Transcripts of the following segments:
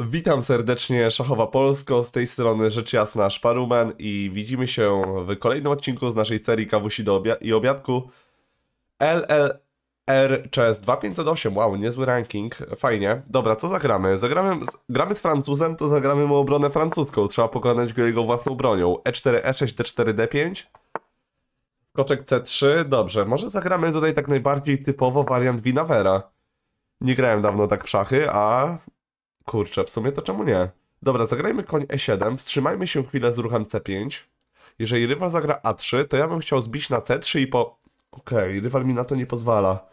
Witam serdecznie, Szachowa Polsko, z tej strony rzecz jasna Szparumen i widzimy się w kolejnym odcinku z naszej serii Kawusi do obia i obiadku LLR Chess 2508, wow, niezły ranking, fajnie. Dobra, co zagramy? Zagramy, z, gramy z Francuzem, to zagramy mu obronę francuską, trzeba pokonać go jego własną bronią. E E4, E6, D4, D5 Koczek C3, dobrze, może zagramy tutaj tak najbardziej typowo wariant Winavera. Nie grałem dawno tak w szachy, a Kurczę, w sumie to czemu nie? Dobra, zagrajmy koń E7, wstrzymajmy się chwilę z ruchem C5. Jeżeli rywal zagra A3, to ja bym chciał zbić na C3 i po... Okej, okay, rywal mi na to nie pozwala.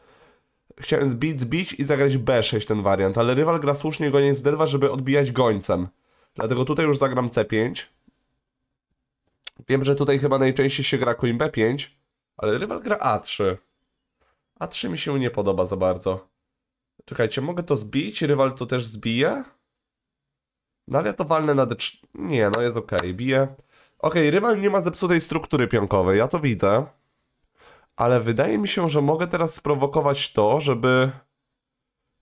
Chciałem zbić, zbić i zagrać B6 ten wariant, ale rywal gra słusznie goniec D2, żeby odbijać gońcem. Dlatego tutaj już zagram C5. Wiem, że tutaj chyba najczęściej się gra koń B5, ale rywal gra A3. A3 mi się nie podoba za bardzo. Czekajcie, mogę to zbić? Rywal to też zbije? No ale to na D3. Nie, no jest ok, bije. Ok, rywal nie ma zepsutej struktury pionkowej, ja to widzę. Ale wydaje mi się, że mogę teraz sprowokować to, żeby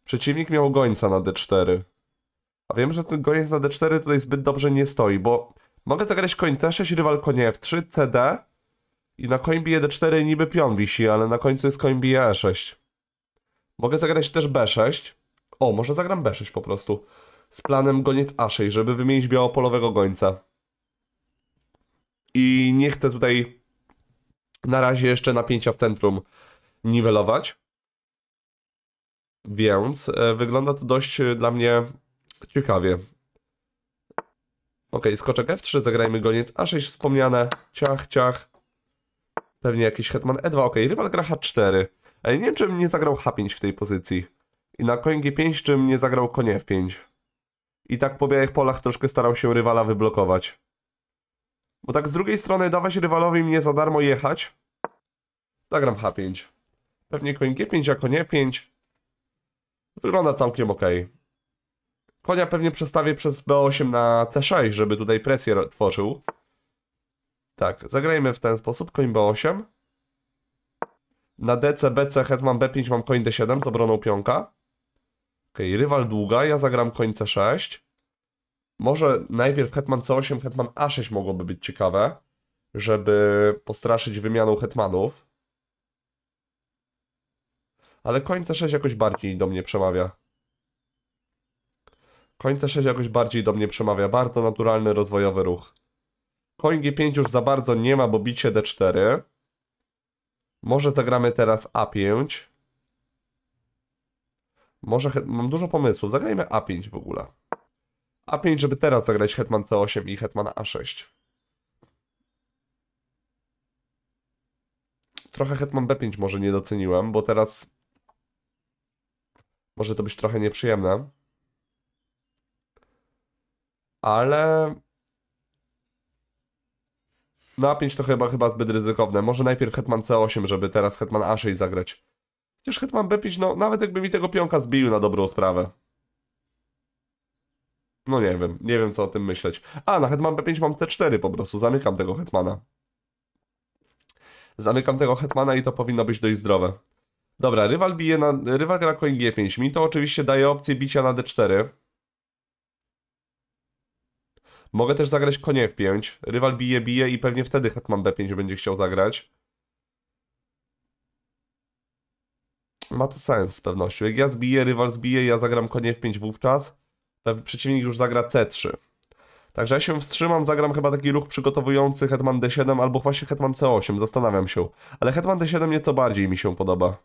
przeciwnik miał gońca na D4. A wiem, że ten goniec na D4 tutaj zbyt dobrze nie stoi, bo mogę zagrać koń C6, rywal konie F3, CD i na koń bije D4 niby pion wisi, ale na końcu jest koń bije E6. Mogę zagrać też B6. O, może zagram B6 po prostu. Z planem goniec A6, żeby wymienić białopolowego gońca. I nie chcę tutaj na razie jeszcze napięcia w centrum niwelować. Więc e, wygląda to dość e, dla mnie ciekawie. Ok, skoczek F3, zagrajmy goniec A6 wspomniane. Ciach, ciach. Pewnie jakiś hetman E2. Ok, rywal gra H4. Ale nie wiem, czym nie zagrał H5 w tej pozycji. I na koń G5, czym nie zagrał konie F5. I tak po białych polach troszkę starał się rywala wyblokować. Bo tak z drugiej strony dawać rywalowi mnie za darmo jechać. Zagram H5. Pewnie koń G5, a konie F5. Wygląda całkiem ok. Konia pewnie przestawię przez B8 na C6, żeby tutaj presję tworzył. Tak, zagrajmy w ten sposób. Koń B8. Na DC, BC, hetman B5 mam koń D7 z obroną pionka. Ok, rywal długa, ja zagram koń C6. Może najpierw hetman C8, hetman A6 mogłoby być ciekawe, żeby postraszyć wymianą hetmanów. Ale koń C6 jakoś bardziej do mnie przemawia. Koń C6 jakoś bardziej do mnie przemawia. Bardzo naturalny, rozwojowy ruch. Koń G5 już za bardzo nie ma, bo bicie D4. Może zagramy teraz A5. Może mam dużo pomysłów. Zagrajmy A5 w ogóle. A5, żeby teraz zagrać hetman C8 i hetman A6. Trochę hetman B5 może nie doceniłem, bo teraz może to być trochę nieprzyjemne. Ale no A5 to chyba, chyba zbyt ryzykowne. Może najpierw hetman C8, żeby teraz hetman A6 zagrać. Chociaż hetman B5, no nawet jakby mi tego pionka zbił na dobrą sprawę. No nie wiem, nie wiem co o tym myśleć. A, na hetman B5 mam C4 po prostu, zamykam tego hetmana. Zamykam tego hetmana i to powinno być dość zdrowe. Dobra, rywal bije na... Rywal gra koń G5. Mi to oczywiście daje opcję bicia na D4. Mogę też zagrać konie F5. Rywal bije, bije i pewnie wtedy hetman B5 będzie chciał zagrać. Ma to sens z pewnością. Jak ja zbiję, rywal zbije, ja zagram konie F5 wówczas. Przeciwnik już zagra C3. Także ja się wstrzymam, zagram chyba taki ruch przygotowujący hetman D7 albo właśnie hetman C8, zastanawiam się. Ale hetman D7 nieco bardziej mi się podoba.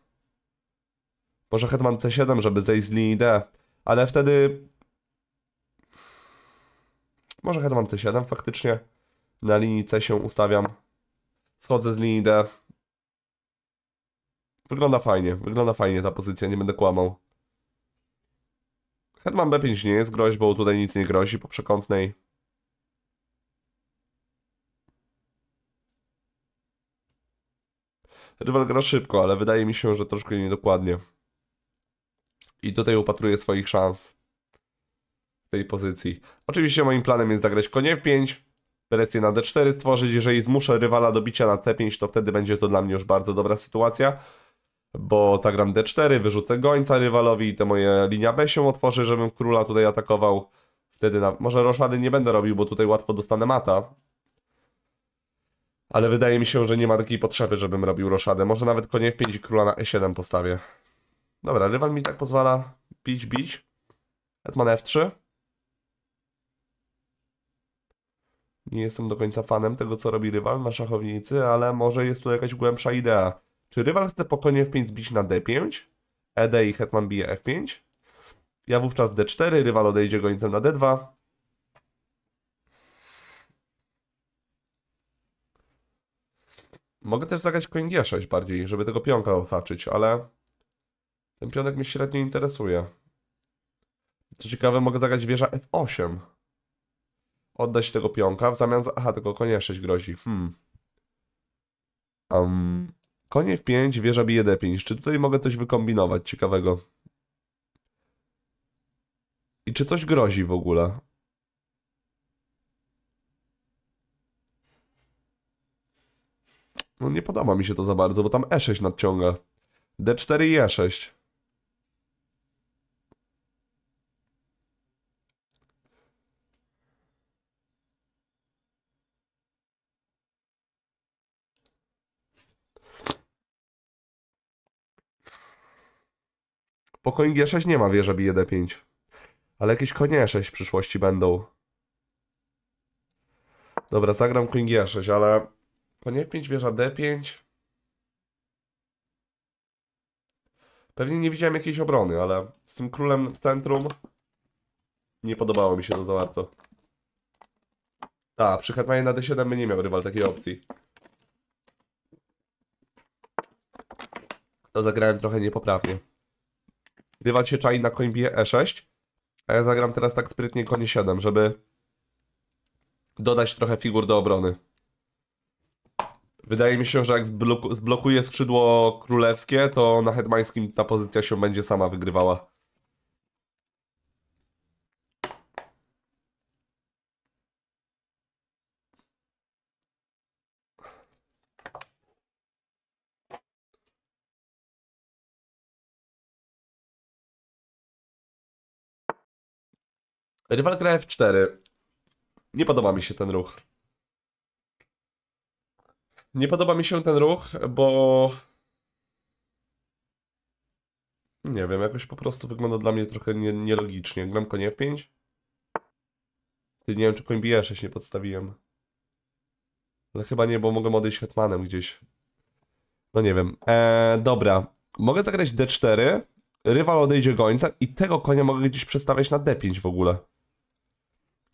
Może hetman C7, żeby zejść z linii D. Ale wtedy może hetman C7 faktycznie. Na linii C się ustawiam. Schodzę z linii D. Wygląda fajnie, wygląda fajnie ta pozycja, nie będę kłamał. Hetman B5 nie jest groźbą, tutaj nic nie grozi po przekątnej. Rywal gra szybko, ale wydaje mi się, że troszkę niedokładnie. I tutaj upatruję swoich szans tej pozycji. Oczywiście moim planem jest zagrać konie f5, presję na d4 stworzyć. Jeżeli zmuszę rywala do bicia na c5, to wtedy będzie to dla mnie już bardzo dobra sytuacja. Bo zagram d4, wyrzucę gońca rywalowi i te moje linia b się otworzy, żebym króla tutaj atakował. Wtedy na... może roszady nie będę robił, bo tutaj łatwo dostanę mata. Ale wydaje mi się, że nie ma takiej potrzeby, żebym robił roszadę. Może nawet konie F5 i króla na E7 postawię. Dobra, rywal mi tak pozwala bić, bić. Hetman F3. Nie jestem do końca fanem tego, co robi rywal na szachownicy, ale może jest tu jakaś głębsza idea. Czy rywal chce po konie F5 zbić na D5? ED i hetman bije F5? Ja wówczas D4, rywal odejdzie gońcem na D2. Mogę też zagrać koń G6 bardziej, żeby tego pionka otaczyć, ale ten pionek mnie średnio interesuje. Co ciekawe, mogę zagrać wieża F8. Oddać tego pionka w zamian za... Aha, tylko konie 6 grozi. Hmm. Um, konie F5, wieża bije D5. Czy tutaj mogę coś wykombinować ciekawego? I czy coś grozi w ogóle? No nie podoba mi się to za bardzo, bo tam E6 nadciąga. D4 i E6. Po koń G6 nie ma wieża bije D5. Ale jakieś konie E6 w przyszłości będą. Dobra, zagram koń G6, ale konie F5, wieża D5. Pewnie nie widziałem jakiejś obrony, ale z tym królem w centrum nie podobało mi się to za bardzo. Tak, przy hetmanie na D7 by nie miał rywal takiej opcji. To zagrałem trochę niepoprawnie. Rywal się czai na koń bije E6, a ja zagram teraz tak sprytnie konie 7, żeby dodać trochę figur do obrony. Wydaje mi się, że jak zbloku zblokuję skrzydło królewskie, to na hetmańskim ta pozycja się będzie sama wygrywała. Rywal gra F4. Nie podoba mi się ten ruch. Nie podoba mi się ten ruch, bo... Nie wiem, jakoś po prostu wygląda dla mnie trochę nie, nielogicznie. Gram konie F5. Ty nie wiem, czy koń bije 6 nie podstawiłem. Ale chyba nie, bo mogę odejść hetmanem gdzieś. No nie wiem. Eee, dobra. Mogę zagrać D4. Rywal odejdzie gońcem i tego konia mogę gdzieś przestawiać na D5 w ogóle.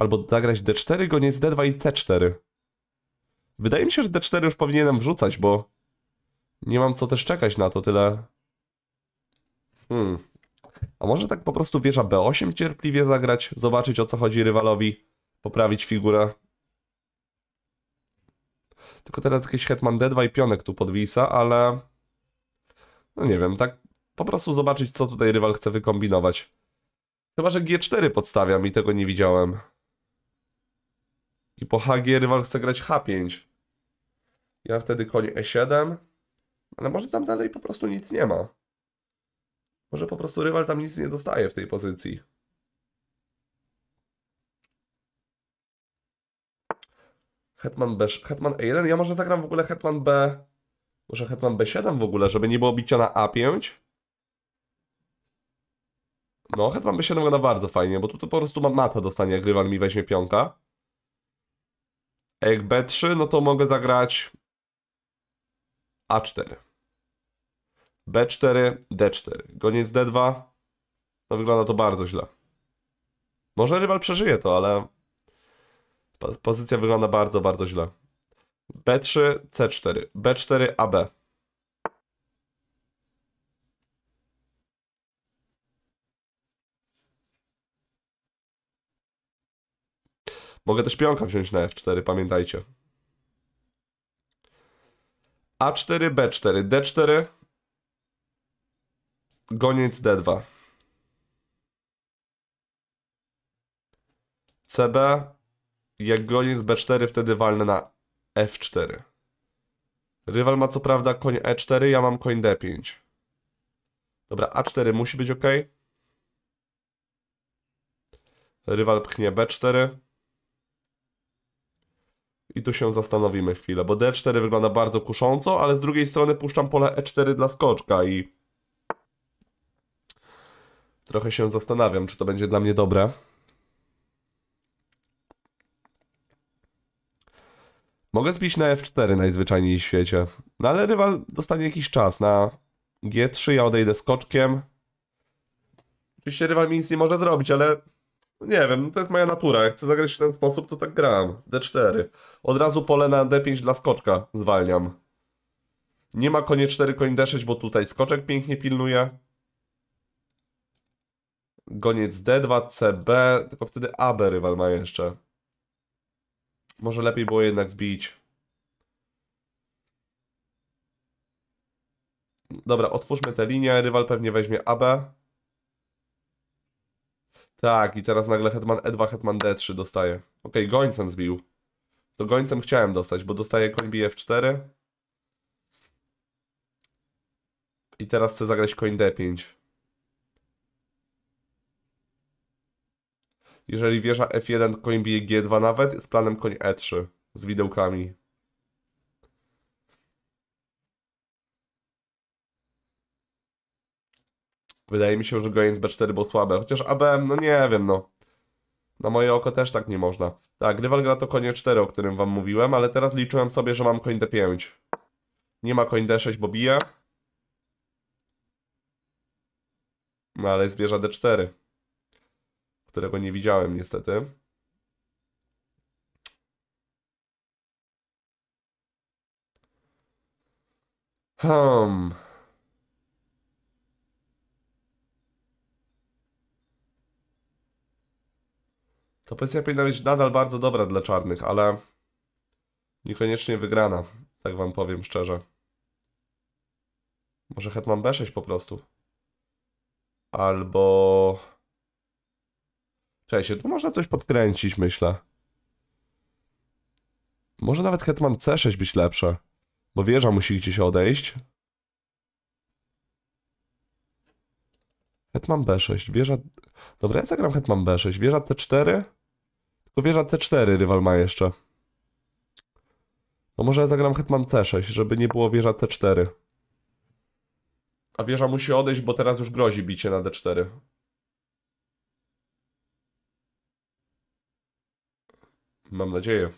Albo zagrać D4, goniec D2 i C4. Wydaje mi się, że D4 już powinienem wrzucać, bo nie mam co też czekać na to tyle. Hmm. A może tak po prostu wieża B8 cierpliwie zagrać, zobaczyć o co chodzi rywalowi, poprawić figurę. Tylko teraz jakiś hetman D2 i pionek tu podwisa, ale... No nie wiem, tak po prostu zobaczyć co tutaj rywal chce wykombinować. Chyba, że G4 podstawiam i tego nie widziałem. I po HG rywal chce grać H5. Ja wtedy koń E7. Ale może tam dalej po prostu nic nie ma. Może po prostu rywal tam nic nie dostaje w tej pozycji. Hetman B, Hetman E1. Ja może zagram w ogóle Hetman B. Może Hetman B7 w ogóle, żeby nie było bicia na A5. No, Hetman B7 wygląda bardzo fajnie, bo tu to po prostu mam dostanie, jak rywal mi weźmie pionka. Jak B3, no to mogę zagrać A4. B4, D4. Goniec D2. No wygląda to bardzo źle. Może rywal przeżyje to, ale pozycja wygląda bardzo, bardzo źle. B3, C4. B4, AB. Mogę też pionka wziąć na F4, pamiętajcie. A4, B4, D4. Goniec D2. CB. Jak goniec B4, wtedy walnę na F4. Rywal ma co prawda koń E4, ja mam koń D5. Dobra, A4 musi być ok. Rywal pchnie B4. I tu się zastanowimy chwilę, bo D4 wygląda bardzo kusząco, ale z drugiej strony puszczam pole E4 dla skoczka i... Trochę się zastanawiam, czy to będzie dla mnie dobre. Mogę zbić na F4 najzwyczajniej w świecie. No ale rywal dostanie jakiś czas na G3, ja odejdę skoczkiem. Oczywiście rywal mi nic nie może zrobić, ale nie wiem, no to jest moja natura. Jak chcę zagrać w ten sposób, to tak gram. D4. Od razu pole na D5 dla skoczka zwalniam. Nie ma konie 4, koń D6, bo tutaj skoczek pięknie pilnuje. Goniec D2, CB, tylko wtedy AB rywal ma jeszcze. Może lepiej było jednak zbić. Dobra, otwórzmy tę linię. Rywal pewnie weźmie AB. Tak, i teraz nagle hetman E2, hetman D3 dostaje. Ok, gońcem zbił. To gońcem chciałem dostać, bo dostaje koń bije F4. I teraz chcę zagrać koń D5. Jeżeli wieża F1, koń bije G2 nawet, jest planem koń E3 z widełkami. Wydaje mi się, że goniec B4 był słabe, chociaż ABM, no nie wiem, no. Na moje oko też tak nie można. Tak, rywal gra to konie 4, o którym wam mówiłem, ale teraz liczyłem sobie, że mam koń D5. Nie ma koń D6, bo bije. No ale jest wieża D4 którego nie widziałem niestety. Hmm. To pozycja powinna być nadal bardzo dobra dla czarnych, ale niekoniecznie wygrana, tak wam powiem szczerze. Może hetman B6 po prostu. Albo... Cześć, tu można coś podkręcić, myślę. Może nawet hetman C6 być lepsze. Bo wieża musi gdzieś odejść. Hetman B6, wieża... Dobra, ja zagram hetman B6, wieża C4. Tylko wieża C4 rywal ma jeszcze. No może ja zagram hetman C6, żeby nie było wieża C4. A wieża musi odejść, bo teraz już grozi bicie na D4. Mam nadzieję.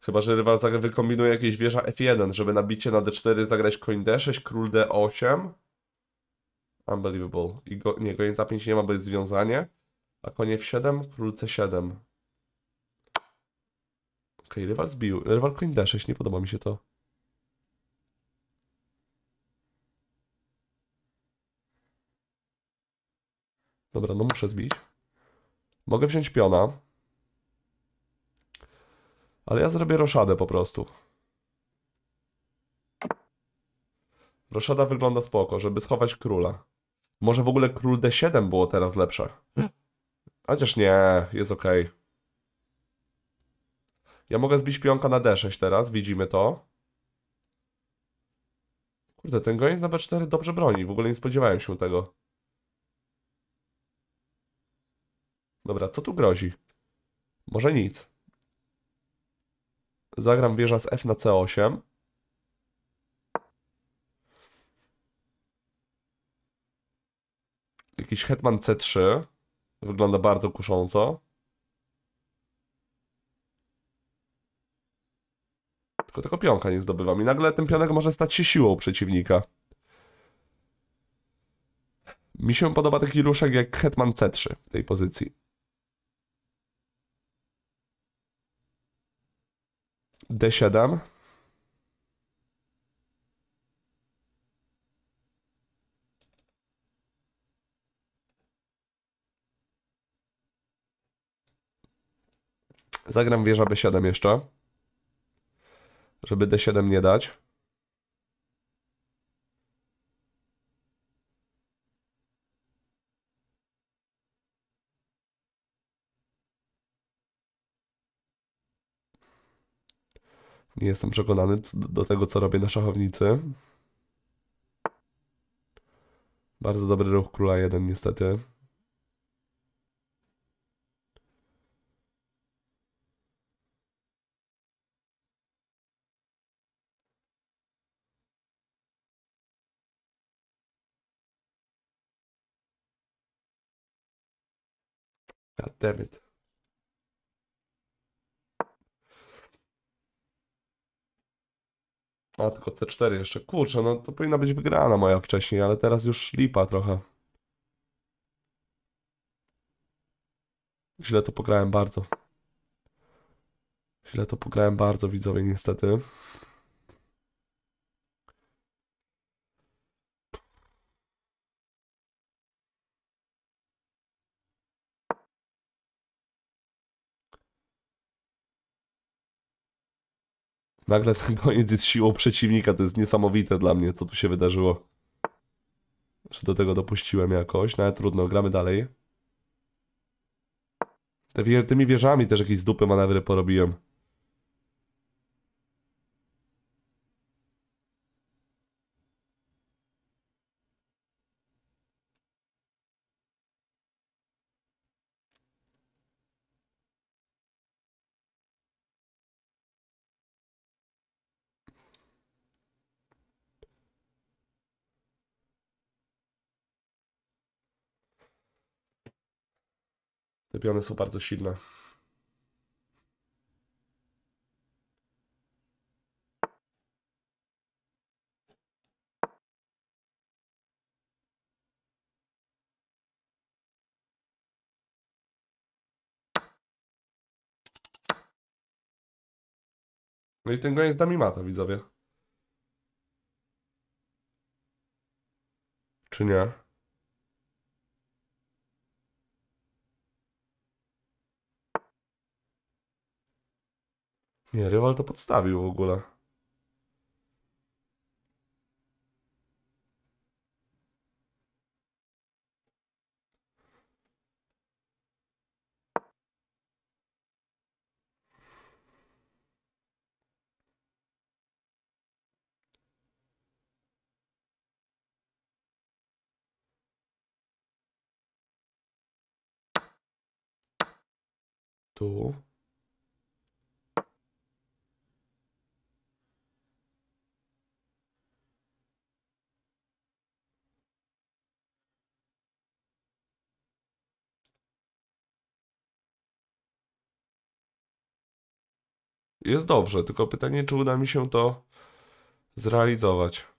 Chyba, że rywal wykombinuje jakieś wieża F1, żeby na bicie na D4 zagrać koń D6, król D8. Unbelievable. I go, nie, koniec A5 nie ma, bo jest związanie. A konie F7, król C7. Ok, rywal zbił. Rywal koń D6, nie podoba mi się to. Dobra, no muszę zbić. Mogę wziąć piona. Ale ja zrobię roszadę po prostu. Roszada wygląda spoko, żeby schować króla. Może w ogóle król D7 było teraz lepsze. Chociaż nie, jest ok. Ja mogę zbić pionka na D6 teraz, widzimy to. Kurde, ten goniec na B4 dobrze broni, w ogóle nie spodziewałem się tego. Dobra, co tu grozi? Może nic. Zagram wieża z F na C8. Jakiś hetman C3. Wygląda bardzo kusząco. Tylko tego pionka nie zdobywam. I nagle ten pionek może stać się siłą przeciwnika. Mi się podoba taki ruszek jak hetman C3 w tej pozycji. D7. Zagram wieża B7 jeszcze. Żeby D7 nie dać. Nie jestem przekonany do tego, co robię na szachownicy. Bardzo dobry ruch króla 1 niestety. God damn it. A, tylko C4 jeszcze. Kurczę, no to powinna być wygrana moja wcześniej, ale teraz już lipa trochę. Źle to pograłem bardzo. Źle to pograłem bardzo, widzowie, niestety. Nagle ten koniec jest siłą przeciwnika, to jest niesamowite dla mnie, co tu się wydarzyło. Że do tego dopuściłem jakoś, no ale trudno, gramy dalej. Te, tymi wieżami też jakieś z dupy manewry porobiłem. Te piony są bardzo silne. No i ten koniec da mi mata, widzowie. Czy nie? Nie, rywal to podstawił w ogóle. Tu. Jest dobrze, tylko pytanie, czy uda mi się to zrealizować.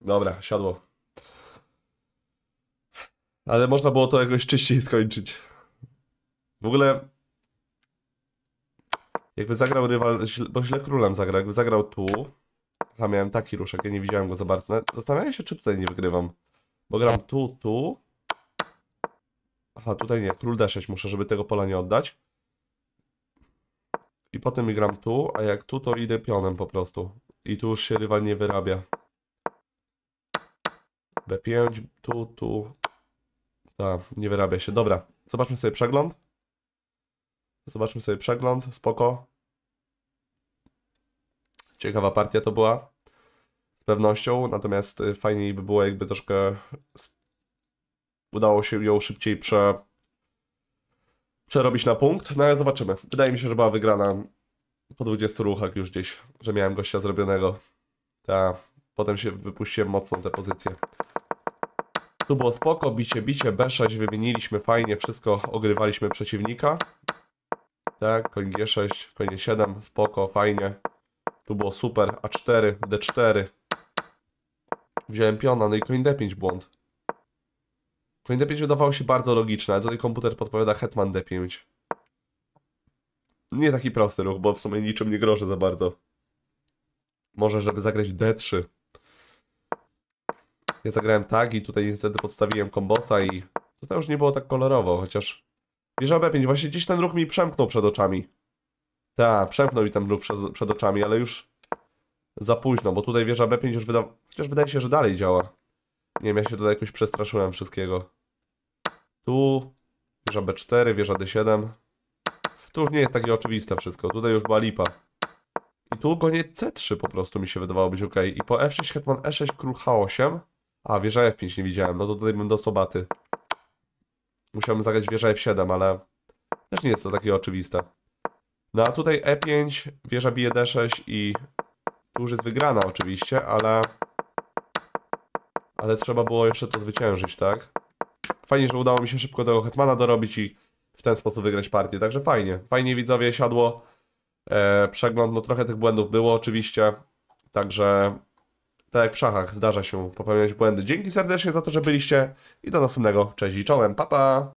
Dobra, siadło. Ale można było to jakoś czyściej skończyć. W ogóle. Jakby zagrał rywal, bo źle królem zagrał, jakby zagrał tu. A miałem taki ruszek, ja nie widziałem go za bardzo. Zastanawiam się, czy tutaj nie wygrywam. Bo gram tu, tu. Aha, tutaj nie, król D6 muszę, żeby tego pola nie oddać. I potem gram tu, a jak tu, to idę pionem po prostu. I tu już się rywal nie wyrabia. B5, tu, tu. Tak, nie wyrabia się. Dobra, zobaczmy sobie przegląd. Zobaczmy sobie przegląd, spoko. Ciekawa partia to była. Z pewnością, natomiast y, fajniej by było jakby troszkę udało się ją szybciej prze... przerobić na punkt. No ale zobaczymy. Wydaje mi się, że była wygrana po 20 ruchach już gdzieś, że miałem gościa zrobionego. Ta, potem się wypuściłem mocno te pozycje. Tu było spoko, bicie, bicie, B6, wymieniliśmy fajnie, wszystko ogrywaliśmy przeciwnika. Tak, koń G6, koń G7, spoko, fajnie. Tu było super, A4, D4. Wziąłem piona, no i koń D5 błąd. Koń D5 wydawało się bardzo logiczne, ale tutaj komputer podpowiada hetman D5. Nie taki prosty ruch, bo w sumie niczym nie groży za bardzo. Może, żeby zagrać D3. Ja zagrałem tak i tutaj niestety podstawiłem kombosa i tutaj już nie było tak kolorowo, chociaż wieża B5, właśnie gdzieś ten ruch mi przemknął przed oczami. Tak, przemknął mi ten ruch przed, przed oczami, ale już za późno, bo tutaj wieża B5 już wyda... Chociaż wydaje się, że dalej działa. Nie wiem, ja się tutaj jakoś przestraszyłem wszystkiego. Tu wieża B4, wieża D7. Tu już nie jest takie oczywiste wszystko, tutaj już była lipa. I tu goniec C3 po prostu mi się wydawało być ok. I po F6 hetman E6 król H8. A, wieża F5 nie widziałem, no to tutaj bym dostał baty. Musiałbym zagrać wieża F7, ale też nie jest to takie oczywiste. No a tutaj E5, wieża bije D6 i tu już jest wygrana oczywiście, ale ale trzeba było jeszcze to zwyciężyć, tak? Fajnie, że udało mi się szybko tego hetmana dorobić i w ten sposób wygrać partię, także fajnie. Fajnie widzowie siadło. E, przegląd, no trochę tych błędów było oczywiście, także tak jak w szachach zdarza się popełniać błędy. Dzięki serdecznie za to, że byliście i do następnego. Cześć i czołem, pa pa!